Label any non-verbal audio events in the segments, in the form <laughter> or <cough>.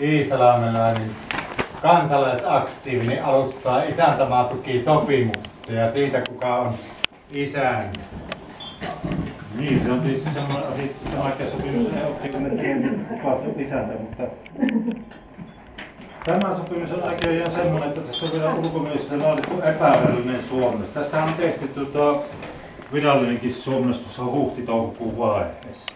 Iisalmelainen kansalaisaktiivinen alustaa isäntämaatukisopimusta ja siitä kuka on isäntä. Niin, se on tietysti sellainen asia, että sopimus ei ole kyllä kuka isäntä, mutta Tämä sopimus on näköjään semmoinen, että tässä on vielä ulkoministeriössä laadittu epävirallinen suomennus. Tästä on tehty tuota, virallinenkin suomennus huhti-toukokuun vaiheessa.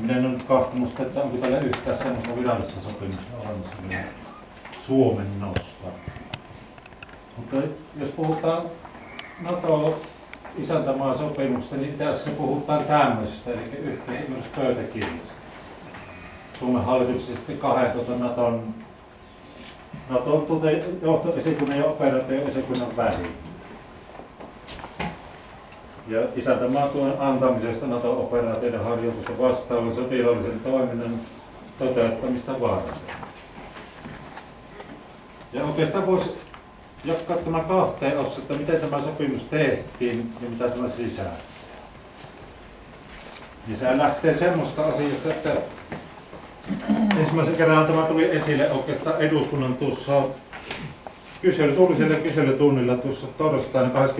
Minä en ole kahtunut, että onko täällä yhtään semmoista virallista sopimusta olemassa niin suomennosta. Mutta jos puhutaan NATO isäntämaan sopimusta, niin tässä puhutaan tämmöisestä, eli yhteisymmärrystä pöytäkirjasta. Suomen hallituksesta kahden tuota Naton Naton tuota johtoesikunnan ja operaatioesikunnan väliin. Ja isäntämaan tuen antamisesta NATO-operaatioiden harjoitusten vastaavan sotilaallisen toiminnan toteuttamista varten. Ja oikeastaan voisi jakaa tämä kahteen osaan, että miten tämä sopimus tehtiin ja mitä tämä sisältää. Ja se lähtee semmoista asiasta, että ensimmäisen kerran tämä tuli esille oikeastaan eduskunnan tuossa kysely, suulliselle kyselytunnilla tuossa torstaina 24.4.2014,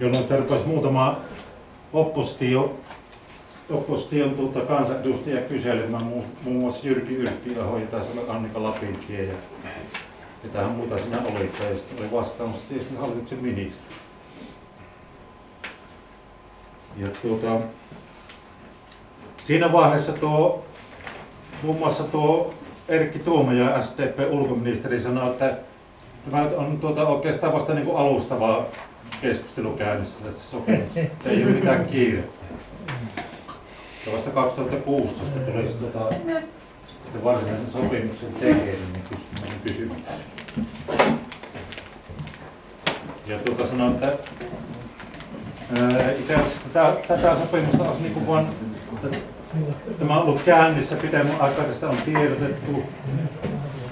jolloin sitä rupesi muutama oppositio, opposition tuota kansanedustaja kyselemään, muun, muun muassa Jyrki Yrttiaho ja taisi olla Annika Lapintie ja ketähän muuta siinä oli, ja sitten oli vastaamassa tietysti hallituksen ministeri. Ja tuota, siinä vaiheessa tuo, muun muassa tuo Erkki Tuomaja, SDP-ulkoministeri, sanoi, että tämä on tuota oikeastaan vasta niin kuin alustava keskustelu käynnissä tästä sopimuksesta. Ei ole mitään kiirettä. Ja vasta 2016 tuli tuota, sitten varsinaisen sopimuksen tekeminen kysymys. Ja tuota sanoi, että itse asiassa tätä, tätä sopimusta olisi niin kuin vain Tämä on ollut käynnissä pitemmän aikaa, tästä on tiedotettu,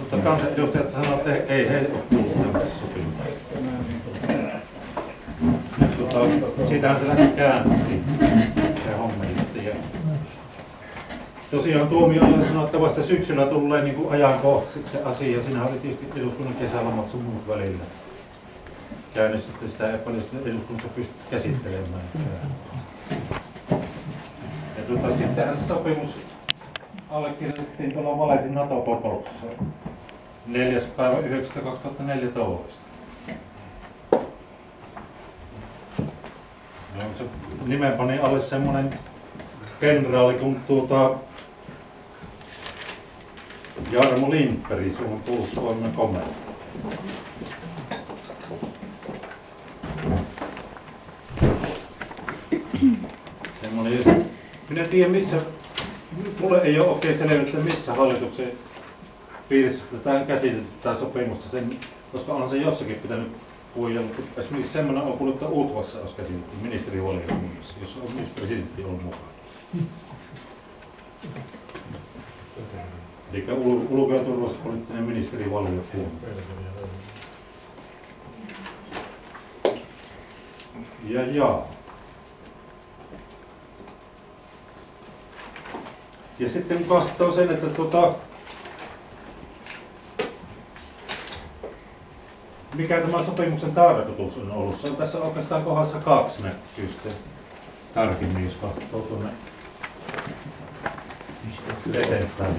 mutta kansanedustajat sanovat, että ei he ole kuullut sopimusta. Tota, siitähän se lähti kääntiin, se hommelisesti. Ja tosiaan tuomioon sanoi, että vasta syksyllä tulee niin ajankohtaiseksi se asia. Siinä oli tietysti eduskunnan kesälomat sun muut välillä. Käynnistetty sitä ei paljon eduskunnassa pysty käsittelemään. Ja tuota, sittenhän sopimus allekirjoitettiin tuolla Valesin NATO-kokouksessa 4. päivä 9. 2014. No, se nimen pani alle semmonen kenraali kuin tuota Jarmo Limperi, Suomen puolustusvoimien komentaja. Semmoinen minä en tiedä missä, mulle ei ole oikein selvinnyt, missä hallituksen piirissä tätä käsitetty tämä sopimusta, sen, koska on se jossakin pitänyt puhua, mutta esimerkiksi semmoinen on kuullut, että Utvassa olisi käsitetty ministerivaliokunnassa, jossa on myös presidentti ollut mukana. Eli ulko- ja turvallisuuspoliittinen ministerivaliokunta. Ja jaa. Ja sitten kun katsoo sen, että tuota, mikä tämä sopimuksen tarkoitus on ollut. Se on tässä oikeastaan kohdassa kaksi näkyy sitten tarkemmin, jos katsoo tuonne eteenpäin.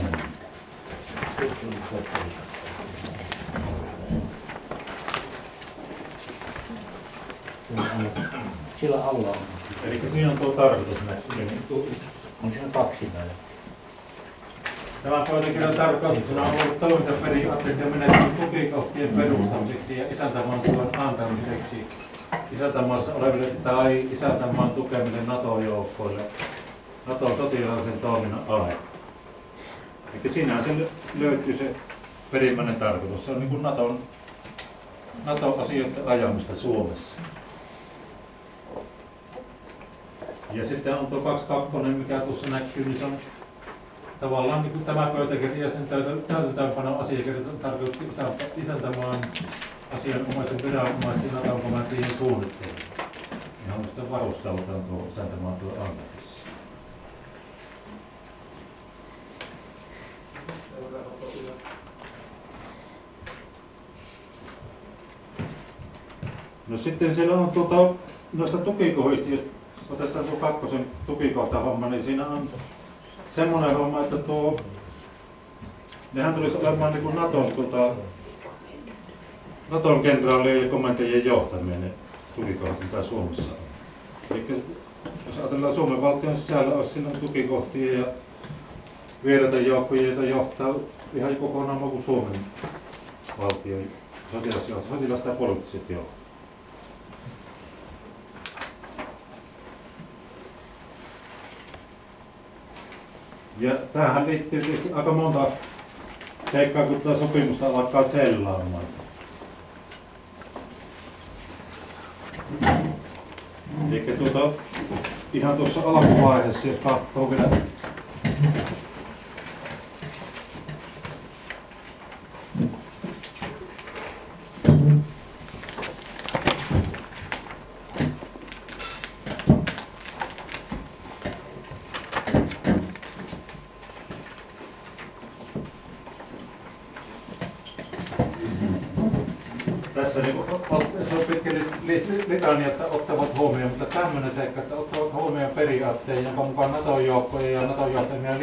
Sillä alla on. Eli siinä on tuo tarkoitus näkyy. On siinä kaksi näillä. Tämä pöytäkirjan tarkoituksena on ollut toimintaperiaatteet ja menetelmät tukikohtien perustamiseksi ja isäntämaan tuen antamiseksi isäntämaassa oleville tai isäntämaan tukemille NATO-joukkoille NATOn sotilaallisen toiminnan aikana. Eli siinä se löytyy se perimmäinen tarkoitus. Se on niin kuin NATOn, NATO-asioiden ajamista Suomessa. Ja sitten on tuo 22, mikä tuossa näkyy, niin se on tavallaan niin kuin tämä pöytäkirja ja sen täytäntöönpano asiakirja tarkoitti isäntämaan asianomaisen viranomaisen Natalkomaan siihen suunnitteluun. Ja on sitä varustaudutaan tuo isäntämaan tuo antamissa. No sitten siellä on tuota, noista tukikohdista, jos otetaan tuo kakkosen tukikohtahomma, niin siinä on semmoinen homma, että tuo, nehän tulisi olemaan niin kuin Naton, tuota, Naton kenraalien ja komentajien johtaminen ne tukikohdat, mitä Suomessa on. Eli jos ajatellaan Suomen valtion sisällä, olisi silloin tukikohtia ja vieraita joukkoja, joita johtaa ihan kokonaan kuin Suomen valtion sotilasjohto, sotilasta ja poliittiset joukot. Ja tähän liittyy tietysti aika monta seikkaa, kun tätä sopimusta alkaa sellaamaan. Eli tuota, ihan tuossa alkuvaiheessa, jos katsoo vielä tässä niin kuin, ot- se on pitkä li- li- litania, että ottavat huomioon, mutta tämmöinen seikka, että ottavat huomioon periaatteen, jonka mukaan Naton joukkoja ja Naton johtamia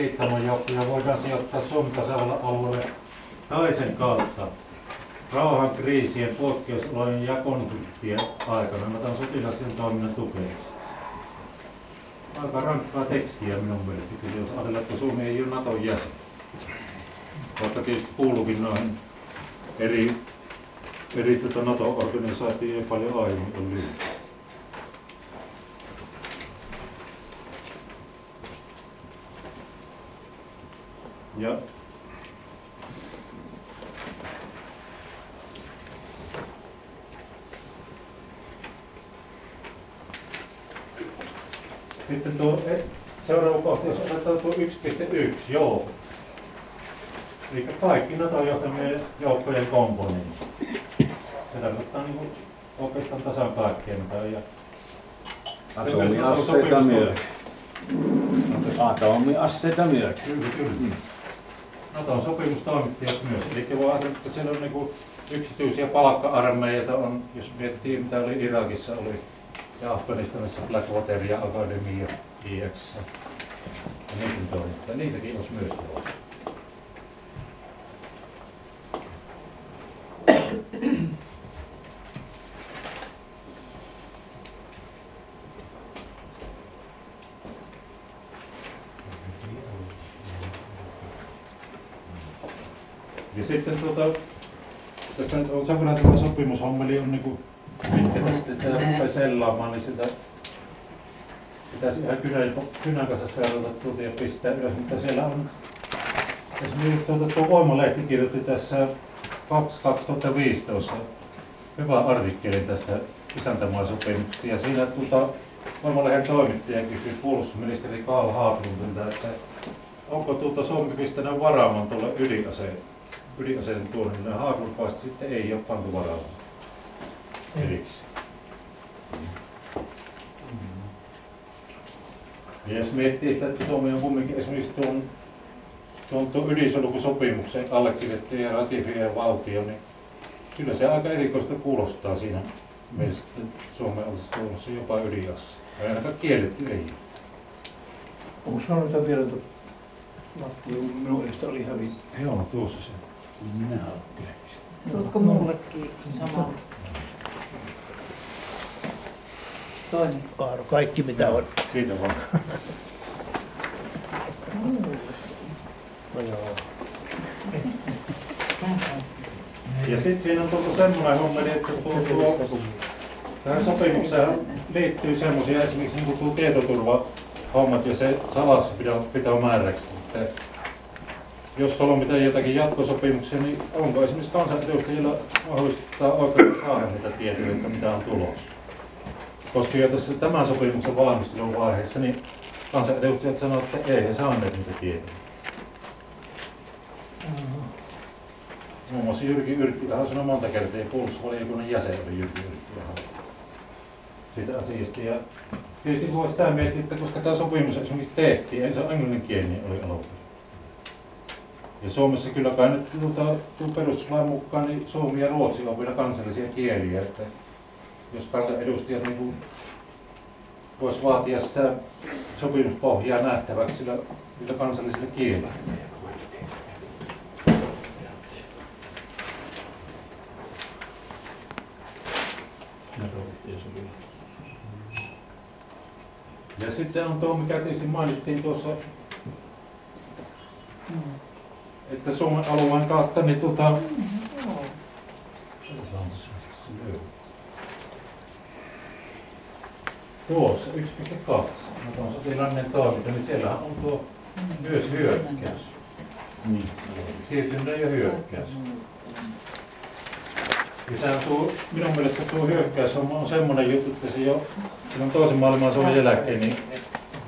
joukkoja voidaan sijoittaa tasavallan alueelle toisen kautta rauhan, kriisien, poikkeusolojen ja konfliktien aikana Naton sotilaisen toiminnan tukemiseksi. Aika rankkaa tekstiä minun mielestä, kyllä jos ajatellaan, että Suomi ei ole Naton jäsen. Vaikka tietysti kuuluukin noihin eri eri tuota NATO-organisaatioja paljon aiemmin oli. Ja sitten tuo eh, seuraava kohta, jos otetaan tuo 1.1, joo. Eli kaikki NATO-johtamien joukkojen komponentit. Se tarkoittaa niin kuin oikeastaan tasan kaikkien tai ja Atomiaseita myöten. Atomiaseita myöten. Kyllä, kyllä. Naton sopimustoimittajat myös. Eli voi ajatella, että siellä on niin yksityisiä palkka-armeijoita, on, jos miettii mitä oli Irakissa, oli ja Afganistanissa Blackwater ja Akademia IX. Ja niiden toimittajia. Niitäkin olisi myös tulossa. Ja sitten tuota, tästä nyt on sen verran tämä sopimushommeli on niin kuin, mitkä tästä tätä rupeaa sellaamaan, niin sitä pitäisi ihan kynän, kynän kanssa seurata tuota ja pistää ylös, mutta siellä on esimerkiksi tuota, tuo Voimalehti kirjoitti tässä 2 2015 hyvä artikkeli tästä isäntämaasopimuksesta ja siinä tuota, Voimalehden toimittaja kysyi puolustusministeri Karl Haglundilta, että onko tuota Suomi pistänyt varaamaan tuolle ydinaseen, ydinaseiden tuonnille. Haglund vastasi, sitten ei ole pantu varaamaan erikseen. Ja jos miettii sitä, että Suomi on kumminkin esimerkiksi tuon, tuon, tuon ydinsulkusopimuksen allekirjoittaja ja ratifioija valtio, niin kyllä se aika erikoista kuulostaa siinä mielessä, että Suomi olisi tuossa jopa ydinase. Ja ainakaan kielletty ei. ole. Onko sulla noita vielä tuota lappuja? Minun edestä oli hävi. Joo, tuossa se. Minä olen Tuotko mullekin saman? Toinen. Kaaro, kaikki mitä on. Siitä vaan. No joo. Ja sitten siinä on tullut semmoinen hommeli, että tuo, tuo, tähän sopimukseen liittyy semmoisia esimerkiksi niin kuin tuo tietoturvahommat ja se salassapito määräksi. Että jos on mitään jotakin jatkosopimuksia, niin onko esimerkiksi kansanedustajilla mahdollista oikeutta saada niitä tietoja, että mitä on tulossa? Koska jo tässä tämän sopimuksen valmistelun vaiheessa, niin kansanedustajat sanoivat, että ei he saaneet niitä tietoja. Muun muassa Jyrki Yrttilähän sanoi monta kertaa, ja puolustusvaliokunnan jäsen oli Jyrki Yrttilähän siitä asiasta. Ja tietysti voi sitä miettiä, että koska tämä sopimus esimerkiksi tehtiin, ei se englanninkielinen oli alun. Ja Suomessa kyllä kai nyt tuota, perustuslain mukaan niin Suomi ja Ruotsi on vielä kansallisia kieliä, että jos kansanedustajat niin kuin vois vaatia sitä sopimuspohjaa nähtäväksi sillä, sillä kansallisella kielellä. Ja sitten on tuo, mikä tietysti mainittiin tuossa, että Suomen alueen kautta, niin tuota, tuossa 1.2, no tuo sotilainen toiminta, niin siellähän on tuo myös hyökkäys. Niin. Siirtyminen ja hyökkäys. Ja tuo, minun mielestä tuo hyökkäys on, on semmoinen juttu, että se jo silloin toisen maailmansodan jälkeen niin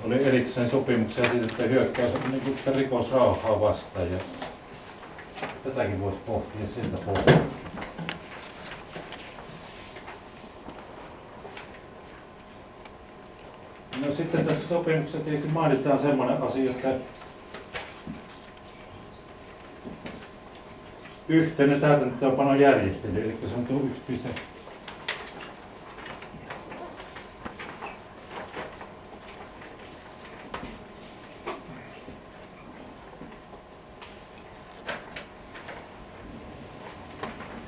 oli erikseen sopimuksia siitä, että hyökkäys on niin kuin rikos rauhaa vastaan. Ja tätäkin voisi pohtia siltä pohjalta. No sitten tässä sopimuksessa tietysti mainitaan semmoinen asia, että yhteinen täytäntöönpanojärjestely, eli se on tuo 1.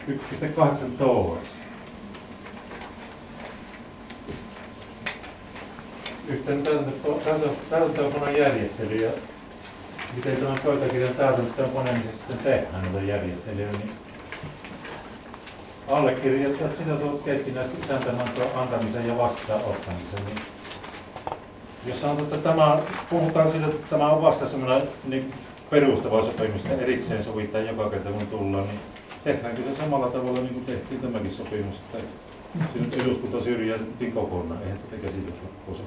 Yksi piste kahdeksantoista. Yhteen täytäntöönpanon järjestely ja miten tämän pöytäkirjan täytäntöönpanemisessa sitten tehdään näitä järjestelyjä, niin allekirjoittajat sitoutuvat keskinäisesti isäntämaan antamisen ja vastaanottamisen. Niin jos sanotaan, että tämä, puhutaan siitä, että tämä on vasta semmoinen niin perustava sopimus, että erikseen sovitaan joka kerta kun tullaan, niin tehdäänkö se samalla tavalla niin kuin tehtiin tämäkin sopimus, että eduskunta syrjäytettiin kokonaan, eihän tätä käsitelty koko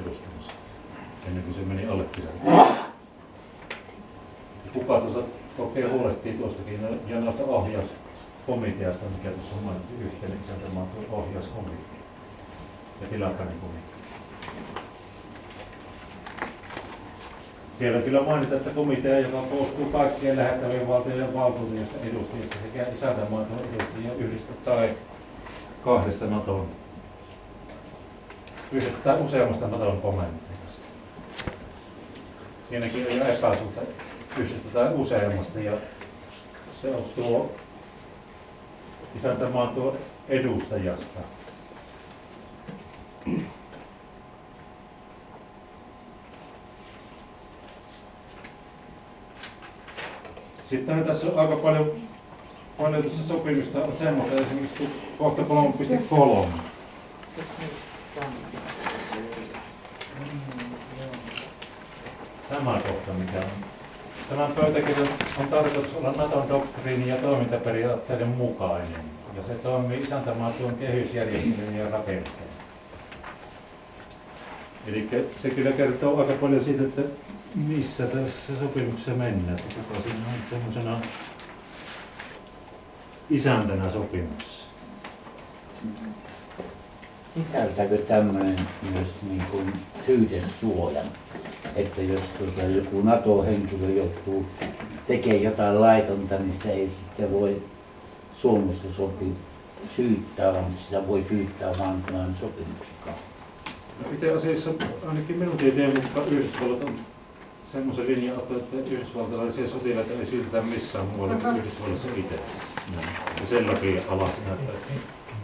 eduskunnassa, ennen kuin se meni allekirjoittamaan. Kuka tuossa kokee huolehtii tuostakin ja noista ohjauskomiteasta, mikä tuossa on mainittu yhteinen isäntämaan tuo ohjauskomitea ja tilakkainen komitea. Siellä kyllä mainitaan, että komitea, joka koostuu kaikkien lähettävien valtioiden valtuutusta edustajista sekä isäntämaan edustajia yhdistä tai kahdesta Naton, yhdestä tai useammasta Naton komentaajasta. Siinäkin on jo epäsuhta yhdestä tai useammasta ja se on tuo isäntämaan tuo edustajasta. Sitten tässä on aika paljon paljon tässä sopimista on semmoista esimerkiksi kohta 3.3. Tämä kohta mikä on. Tämän pöytäkirjan on tarkoitus olla Naton doktriini ja toimintaperiaatteiden mukainen. Ja se toimii isäntämaan tuon kehysjärjestelyn ja rakenteen. Eli se kyllä kertoo aika paljon siitä, että missä tässä sopimuksessa mennään. Että kuka siinä on semmoisena isäntänä sopimuksessa. Sisältääkö tämmöinen myös niin kuin syytesuojan? Että jos tuota, joku NATO-henkilö joutuu tekemään jotain laitonta, niin sitä ei sitten voi Suomessa sopi syyttää, vaan sitä voi syyttää vain tämän sopimuksen kautta. No itse asiassa ainakin minun tieteen mukaan Yhdysvallat on semmoisen linjan ottanut, että yhdysvaltalaisia sotilaita ei syytetä missään muualla kuin Yhdysvallassa itse. Ja sen läpi alasena, että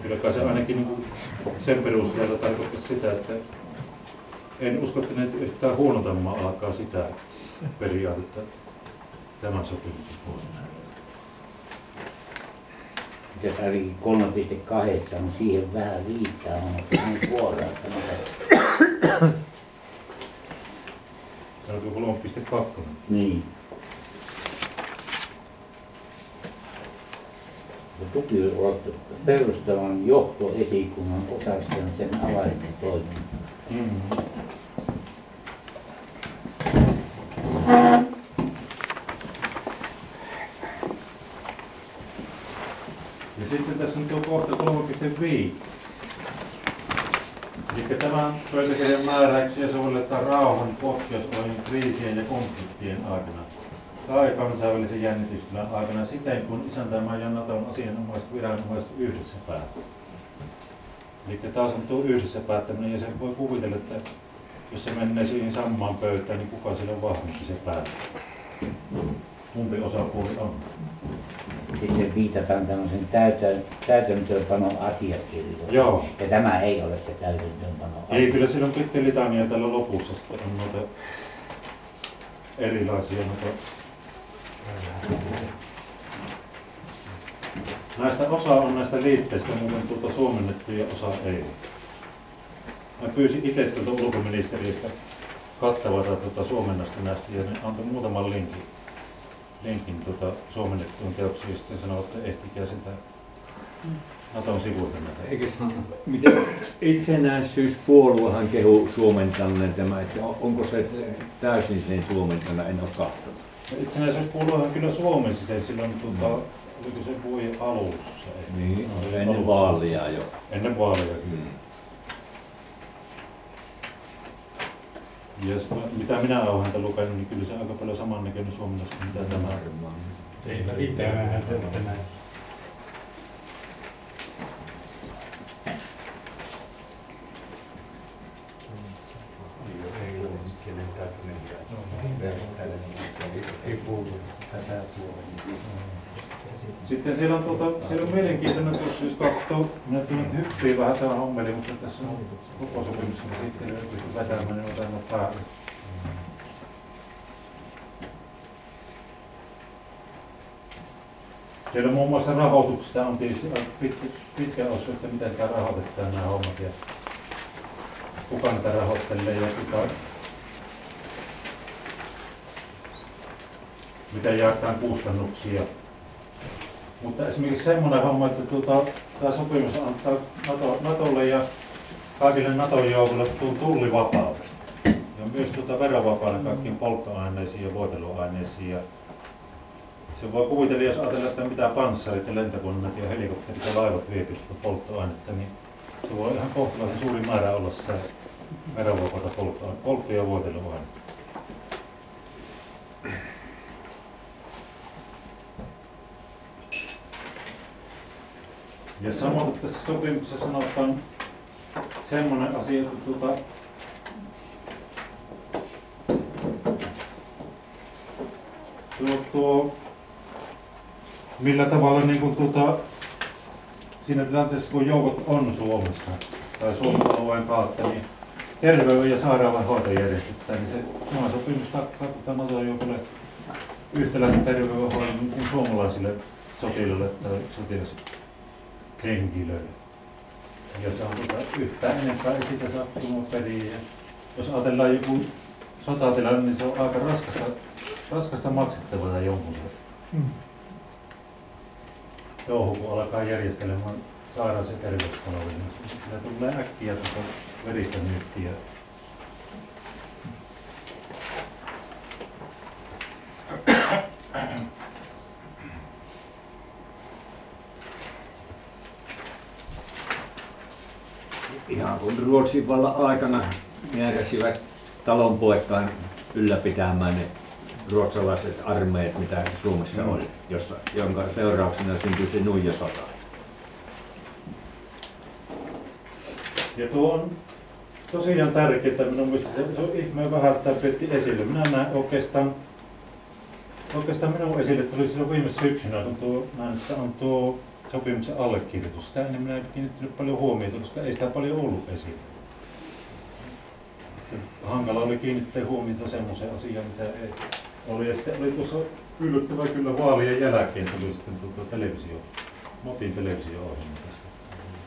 kyllä kai se ainakin niin kuin sen perusteella tarkoittaa sitä, että en usko, että ne yhtään huonontamaan alkaa sitä periaatetta tämän sopimuksen puolesta. Tässä ainakin 3.2 on siihen vähän viittaa, mutta on suoraan sanotaan. Sanotaanko 3.2? Niin. Ja tuki on perustavan johtoesikunnan osasten sen alaisten toimintaa. Mm. Ja sitten tässä on tuo kohta 3.5. Eli tämän pöytäkirjan määräyksiä sovelletaan rauhan, poikkeusolojen, kriisien ja konfliktien aikana tai kansainvälisen jännitystilan aikana siten, kun isäntämaa ja Naton asianomaiset viranomaiset yhdessä päättävät. Eli taas on tuo yhdessä päättäminen ja sen voi kuvitella, että jos se menee siihen samaan pöytään, niin kuka sillä on vahvempi se päättää. Kumpi osapuoli on? Sitten viitataan tämmöisen täytö, täytäntöönpanon asiakirjoihin. Joo. Ja tämä ei ole se täytäntöönpano Ei, kyllä siinä on pitkä litania tällä lopussa, sitten on noita erilaisia noita Näistä osa on näistä liitteistä muuten tuota suomennettu ja osa ei. Mä pyysin itse tuolta ulkoministeriöstä kattavaa tuota suomennosta näistä ja ne antoi muutaman linkin, linkin tuota suomennettuun teoksiin ja sitten sanoi, että ehtikää sitä Naton sivuilta näitä. Eikös, miten itsenäisyyspuoluehan kehu suomentaneen tämä, että on- onko se täysin sen suomentana, en ole katsonut. Itsenäisyyspuoluehan kyllä Suomessa sen silloin, tuota, oliko se vuoden alussa? Niin, No, ennen alussa. vaalia jo. Ennen vaaleja. Mm. Ja s- mitä minä olen häntä lukenut, niin kyllä se on aika paljon samannäköinen suomalainen kuin mitä tämä. Ei itse nähdä tänään. Ei puutu tätä puolella. Sitten siellä on, tuota, siellä on mielenkiintoinen jos katsoo, minä nyt hyppii vähän tämä hommeli, mutta tässä on koko sopimus, niin sitten ei pysty vetämään, niin otan päälle. Siellä muun muassa rahoituksesta on tietysti pitkä, pitkä osa, että miten tämä rahoitetaan nämä hommat ja kuka niitä rahoittelee ja kuka, miten jaetaan kustannuksia. Mutta esimerkiksi semmoinen homma, että tuota, tämä sopimus antaa NATO, NATOlle ja kaikille NATOn joukolle tuon tullivapauden. Ja myös tuota verovapauden kaikkiin polttoaineisiin ja voiteluaineisiin. Ja se voi kuvitella, jos ajatellaan, että mitä panssarit ja lentokoneet ja helikopterit ja laivat vie tuota polttoainetta, niin se voi ihan kohtalaisen suuri määrä olla sitä verovapaata polttoainetta, poltto- ja voiteluainetta. Ja samoin tässä sopimuksessa sanotaan semmoinen asia, että tuota, tuo, tuo, millä tavalla niin kuin tuota, siinä tilanteessa kun joukot on Suomessa tai Suomen alueen kautta, niin terveyden ja sairaanhoito järjestetään, niin se sama sopimus tarkoittaa Naton joukolle yhtäläisen terveydenhoidon kuin suomalaisille sotilaille tai sotilashenkilöille. Ja se on tota, yhtään enempää periä. Ja jos ajatellaan joku sotatilanne, niin se on aika raskasta, raskasta maksettavaa jonkun se touhu, kun alkaa järjestelemään sairaus- ja terveyspalveluja. niin tulee äkkiä tuota veristä myyttiä. Ihan kun Ruotsin vallan aikana määräsivät talonpoikkaan ylläpitämään ne ruotsalaiset armeijat, mitä Suomessa Mm. oli, josta, jonka seurauksena syntyi se nuijasota. Ja tuo on tosiaan tärkeää, minun mielestä se, se on ihmeen vähän, että tämä Petti esille. Minä näen oikeastaan, oikeastaan minun esille tuli silloin viime syksynä, kun tuo, näin, että on tuo sopimuksen allekirjoitus. Sitä ennen minä en kiinnittänyt paljon huomiota, koska ei sitä paljon ollut esillä. Hankala oli kiinnittää huomiota semmoiseen asiaan, mitä ei oli. Ja sitten oli tuossa yllättävän kyllä vaalien jälkeen tuli sitten tuo televisio, Motin televisio-ohjelma tästä.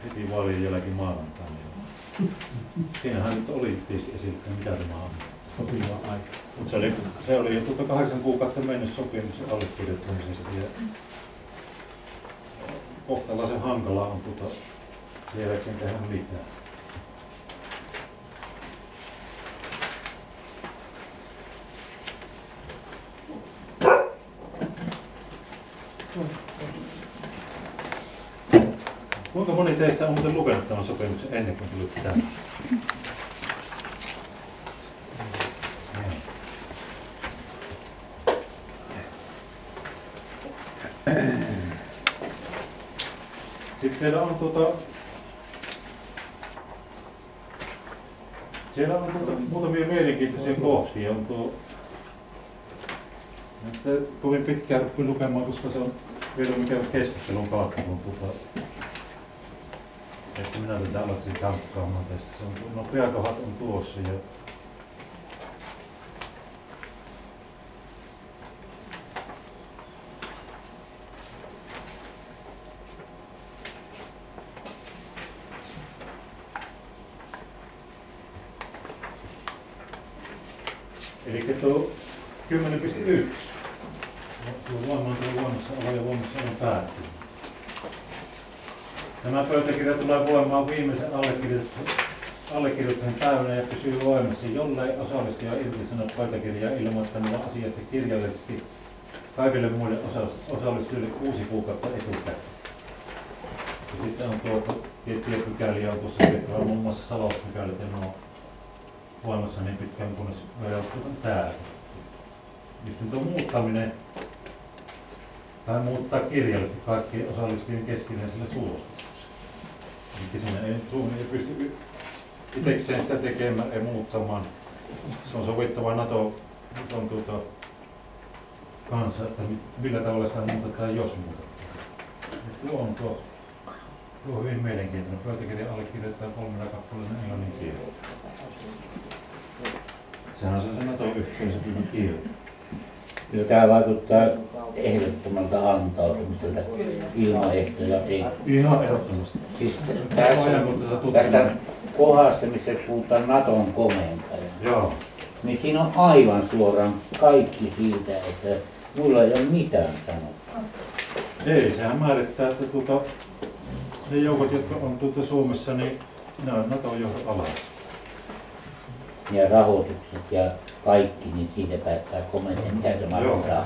Heti vaalien jälkeen maanantaina. Siinähän nyt oli tietysti esillä, mitä tämä on. Sopiva aika. Mutta se oli, se oli jo tuota kahdeksan kuukautta mennyt sopimuksen allekirjoittamisesta ja kohtalaisen hankala on tuota sen tehdä mitään. Kuinka moni teistä on muuten lukenut tämän sopimuksen ennen kuin tulitte tänne? siellä on tuota, siellä on tuota, muutamia mielenkiintoisia kohtia. On tuo, että kovin pitkään ruppi lukemaan, koska se on vielä mikä keskustelun kautta. Kun tuota, että minä tätä aloitin tankkaamaan tästä. Se on, no, on tuossa. Ja, Eli tuo 10.1. Tuo voimaan tuo voimassa olo ja voimassa on päättynyt. Tämä pöytäkirja tulee voimaan viimeisen allekirjoituksen, päivänä ja pysyy voimassa, jollei osallistuja irtisano pöytäkirjaa ilmoittamalla asiasta kirjallisesti kaikille muille osa- osallistujille kuusi kuukautta etukäteen. Ja sitten on tuota tiettyjä pykäliä on tuossa muun muassa salaspykälät ja nuo voimassa niin pitkään kunnes verotetaan täällä. Ja sitten tuo muuttaminen tai muuttaa kirjallisesti kaikkien osallistujien keskinäisellä suostumuksella. Eli sinne ei, Suomi ei pysty itsekseen sitä tekemään ja muuttamaan. Se on sovittava NATO, Naton tuota, kanssa, että mi- millä tavalla sitä muutetaan, jos muutetaan. Ja Tuo on tuo, tuo on hyvin mielenkiintoinen. Pöytäkirja allekirjoittaa kolmella kappaleella englannin kielellä. Sehän on se Naton yhteisökyvyn kieli. Tämä vaikuttaa ehdottomalta antautumiselta ilman ehtoja. Ei. Ihan ehdottomasti. Siis Tässä tästä kohdassa, missä puhutaan Naton komentaja, Joo. niin siinä on aivan suoraan kaikki siitä, että mulla ei ole mitään sanottavaa. Ei, sehän määrittää, että tuota, ne joukot, jotka on tuota Suomessa, niin ne on Naton johdon alaisia. Ja rahoitukset ja kaikki, niin siitä päättää komentaja, mitä se maksaa.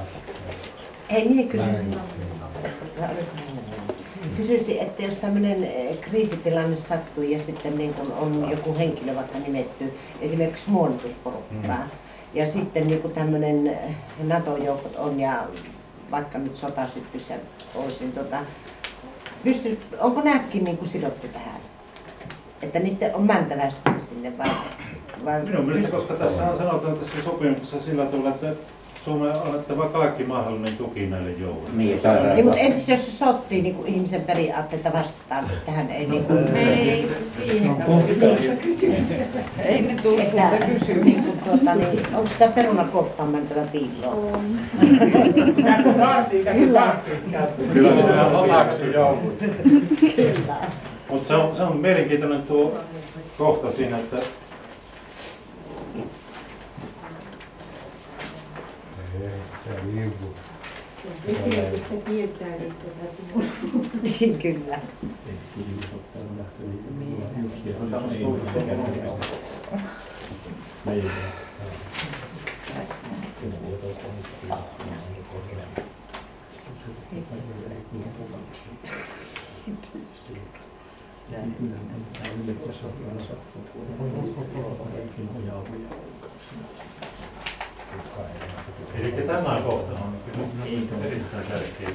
Hei, minä kysyisin, kysyisin, että jos tämmöinen kriisitilanne sattuu ja sitten niin kun on joku henkilö vaikka nimetty esimerkiksi muonitusporukkaan ja sitten niin kuin tämmöinen NATO-joukot on ja vaikka nyt sota syttyisi ja olisin, tota, pysty, onko nämäkin niin sidottu tähän? Että niiden on mentävä sitten sinne vai? Vai Minun mielestä, pyst- koska tässä on sanotaan tässä sopimuksessa sillä tavalla, että Suomen on annettava kaikki mahdollinen tuki näille joukoille. Niin, sairaan- Niin, mutta entäs jos se sottii niin ihmisen periaatteita vastaan, että tähän ei niin kuin, Ei se siihen. Ei ne tuu että, sulta kysyä. niin kuin, tuota, niin, onko sitä perunakuoppaan mentävä piiloon? Kyllä. Kyllä se on osaksi joukut. Kyllä. Mutta se on, se on mielenkiintoinen tuo kohta siinä, että Esityksestä kieltää nyt tätä sinun. Niin, kyllä. Eli tämä kohta on erittäin tärkeä.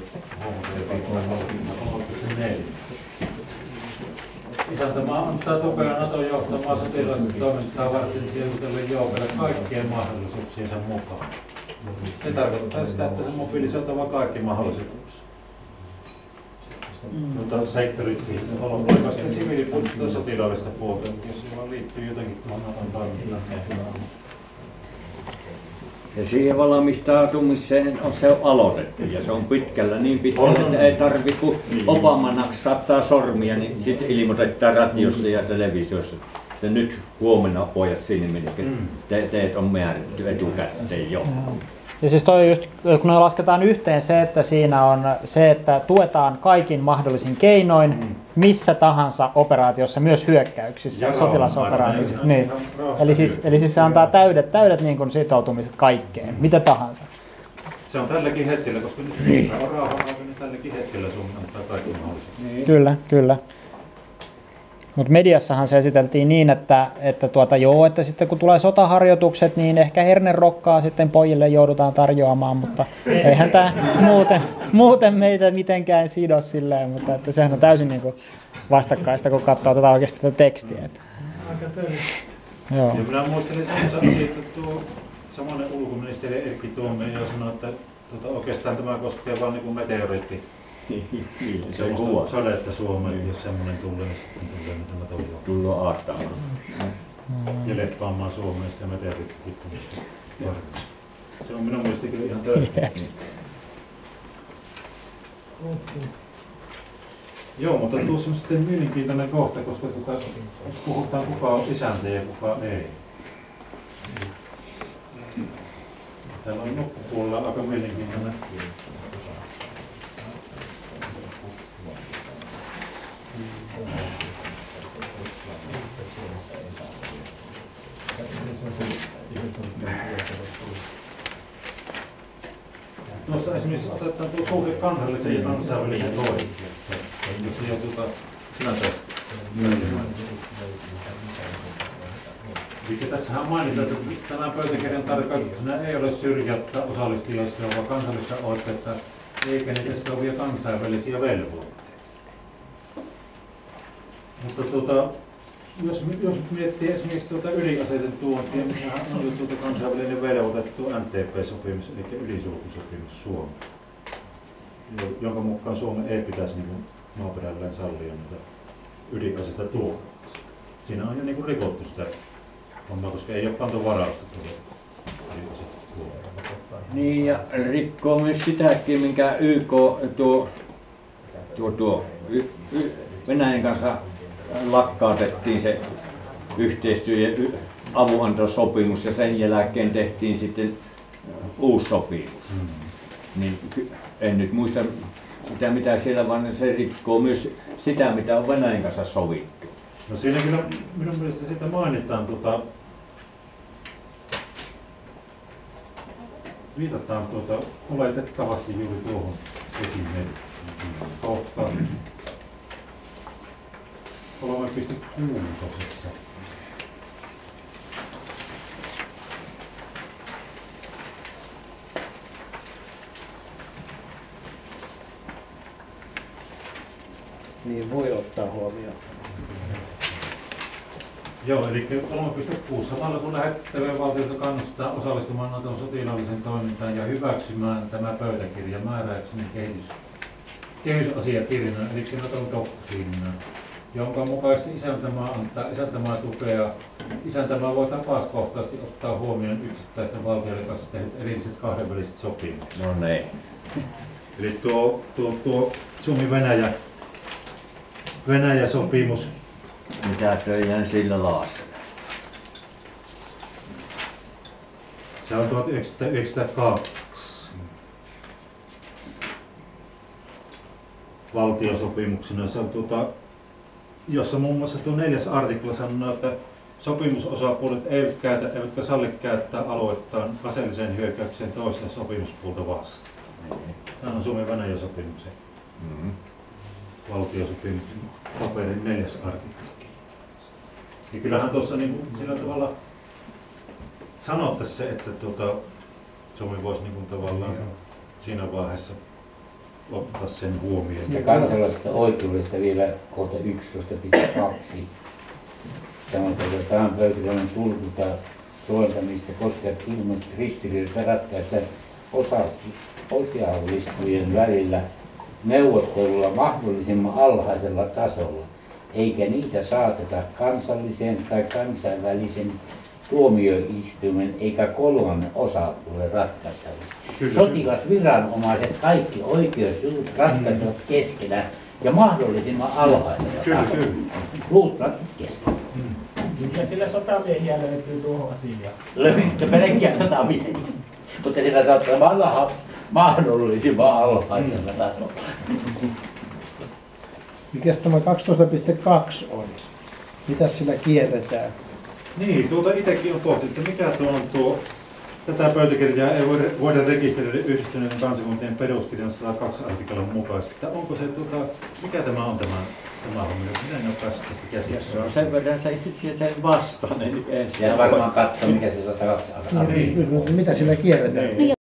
Isäntämaa antaa tukea Naton johtamaa sotilaallista toimintaa varten sijoitelle joukolle kaikkien mahdollisuuksiensa mukaan. Se tarkoittaa sitä, että se mobilisoitava kaikki mahdolliset mutta sektorit siihen. Se on myöskin siviilipuolta sotilaallista puolta, jos se vaan liittyy jotenkin tuohon Naton toimintaan. Ja siihen valmistautumiseen on se on aloitettu ja se on pitkällä niin pitkällä, että ei tarvi kun Obama naksattaa sormia, niin sitten ilmoitetaan radiossa ja televisiossa, että nyt huomenna pojat sinne menette. Mm. Te, teet on määrätty etukäteen jo. Ja siis toi just, kun ne lasketaan yhteen se, että siinä on se, että tuetaan kaikin mahdollisin keinoin Mm. missä tahansa operaatiossa, myös hyökkäyksissä, sotilasoperaatioissa. Niin. Eli siis, eli siis se antaa täydet, täydet niin kuin sitoutumiset kaikkeen, mitä tahansa. Se on tälläkin hetkellä, koska nyt <clears throat> on rauha aika, niin tälläkin hetkellä Suomi antaa kaikki mahdolliset. Kyllä, kyllä. Mutta mediassahan se esiteltiin niin, että, että tuota, joo, että sitten kun tulee sotaharjoitukset, niin ehkä hernerokkaa sitten pojille joudutaan tarjoamaan, mutta eihän tämä muuten, muuten meitä mitenkään sido silleen, mutta että sehän on täysin niin kuin vastakkaista, kun katsoo tätä oikeasti tätä tekstiä. Että. Joo. Ja minä muistelin semmoisen asian, että tuo samainen ulkoministeri Erkki Tuomioja sanoi, että tuota, oikeastaan tämä koskee vain niin meteoriitti. Se on kuva. sadetta Suomeen, että jos semmoinen tulee, niin sitten tulee mitä mä toivon. Tullut aattamaan. Ja leppaamaan Suomeen sitä meteoriitti tippumista. Se on minun mielestä kyllä ihan täysin. Joo, mutta tuossa on sitten mielenkiintoinen kohta, koska tuota, puhutaan kuka on isäntä ja kuka ei. Täällä on loppupuolella aika mielenkiintoinen. Tuosta esimerkiksi otetaan tuo suhde kansallisen ja kansainvälisen toimintaan. Jos jo tuota, sinä tästä Eli tässähän mainitaan, että tämän pöytäkirjan tarkoituksena ei ole syrjäyttää osallistujista, vaan kansallista oikeutta, eikä niitä sitovia kansainvälisiä velvoitteita. Mutta tuota, jos, jos miettii esimerkiksi tuota ydinaseiden tuontia, niin sehän on tuota kansainvälinen velvoitettu NTP-sopimus, eli ydinsulkusopimus Suomi, jo- jonka mukaan Suomen ei pitäisi niin maaperälleen sallia niitä ydinaseita tuoda. Siinä on jo niin rikottu sitä hommaa, koska ei ole pantu varausta. Niin ja rikkoo myös sitäkin, minkä YK tuo, tuo, tuo y, y, Venäjän kanssa lakkautettiin se yhteistyö ja avunantosopimus ja sen jälkeen tehtiin sitten uusi sopimus. Mm. Niin en nyt muista sitä mitä siellä, vaan se rikkoo myös sitä, mitä on Venäjän kanssa sovittu. No siinä kyllä minun mielestä sitä mainitaan, tota, viitataan tuota, oletettavasti juuri tuohon esimerkkiin. Kohta 3.6. Niin voi ottaa huomioon. Joo, eli 3.6. Samalla kun lähettävä valtiota kannustaa osallistumaan Naton sotilaalliseen toimintaan ja hyväksymään tämä pöytäkirja määräyksen kehitys, kehysasiakirjana, eli Naton doktriinina, jonka mukaisesti isäntämaa antaa isäntämaa tukea. Isäntämaa voi tapauskohtaisesti ottaa huomioon yksittäisten valtioiden kanssa tehdyt erilliset kahdenväliset sopimukset. No ne. Eli tuo, tuo, tuo Suomi-Venäjä Venäjä-sopimus, Mitä töijään sillä laassa. se on 1992 valtiosopimuksena. Se on tuota, jossa muun muassa tuo neljäs artikla sanoo, että sopimusosapuolet eivät käytä, eivätkä salli käyttää aluettaan aseelliseen hyökkäykseen toista sopimuspuolta vastaan. Tämä on Suomen Venäjä sopimuksen Mm. valtiosopimuksen paperin neljäs artikla. Ja kyllähän tuossa niin sillä tavalla sanottaisiin se, että tuota, Suomi voisi niin kuin tavallaan siinä vaiheessa ottaa sen huomioon. Ja kansalaisesta oikeudesta vielä kohta 11.2. Sanotaan, että tämän pöytäkirjan tulkinta soveltamista koskevat ilman ristiriidasta ratkaista osa, osallistujien välillä neuvottelulla mahdollisimman alhaisella tasolla, eikä niitä saateta kansalliseen tai kansainvälisen tuomioistuimen eikä kolmannen osapuolen ratkaistaviksi. Kyllä, Sotilasviranomaiset kaikki oikeusjutut ratkaisevat keskenään ja mahdollisimman alhaisella Kyllä, tasolla. kyllä. Luutnantit keskenään. Ja sillä sotamiehiä löytyy tuohon asiaan. Löytyy pelkkiä sotamiehiä. Mutta sillä saattaa olla mahdollisimman alhaisella tasolla. Mikäs tämä 12.2 on? Mitäs sillä kierretään? Niin, tuota itsekin on pohtinut, että mikä tuo on tuo, tätä pöytäkirjaa ei voida, voida rekisteröidä yhdistyneiden kansakuntien peruskirjan 102 artiklan mukaisesti. Että onko se, tuota, mikä tämä on tämä, tämä homma? Minä en ole päässyt tästä Ja käsiksi. se on sen verran se itse sen vastaan, eli ensin. Ja varmaan katso, mikä se 102 alkaa. Niin. Mitä sillä kierretään? Niin.